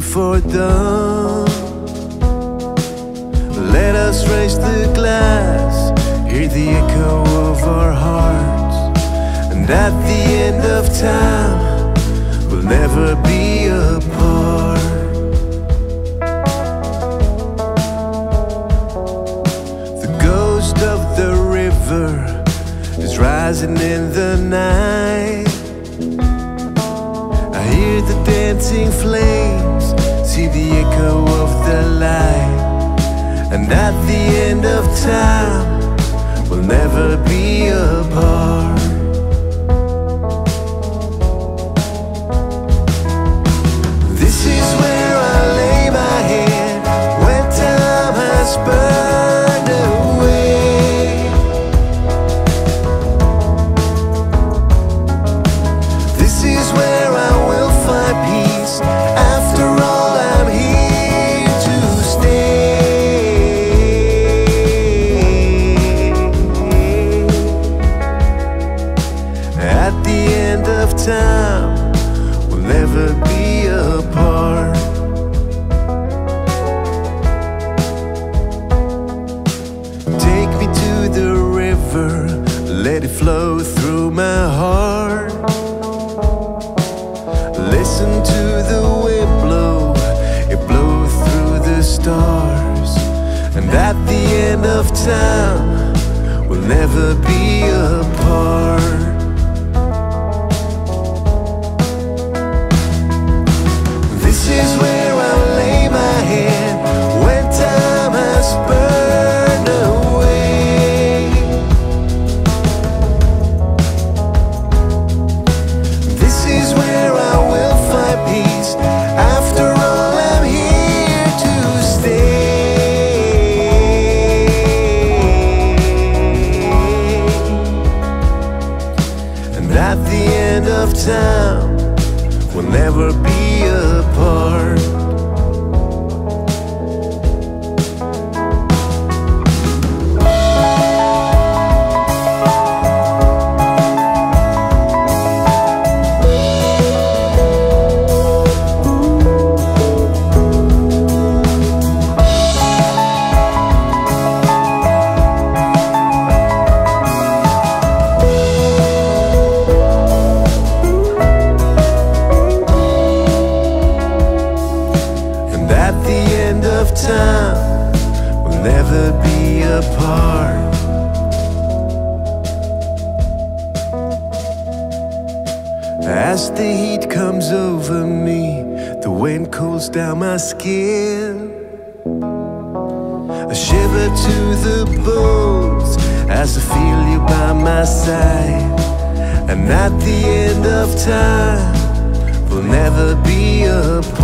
before dawn. Let us raise the glass, hear the echo of our hearts, and at the end of time, we'll never be apart. The ghost of the river is rising in the night. I hear the dancing flames, At the end of time, we'll never be apart. Take me to the river, let it flow through my heart. Listen to the wind blow, it blows through the stars. And at the end of time, we'll never be apart. Time, we'll never be apart. Time, we'll never be apart. As the heat comes over me, the wind cools down my skin. I shiver to the bones as I feel you by my side. And at the end of time, we'll never be apart.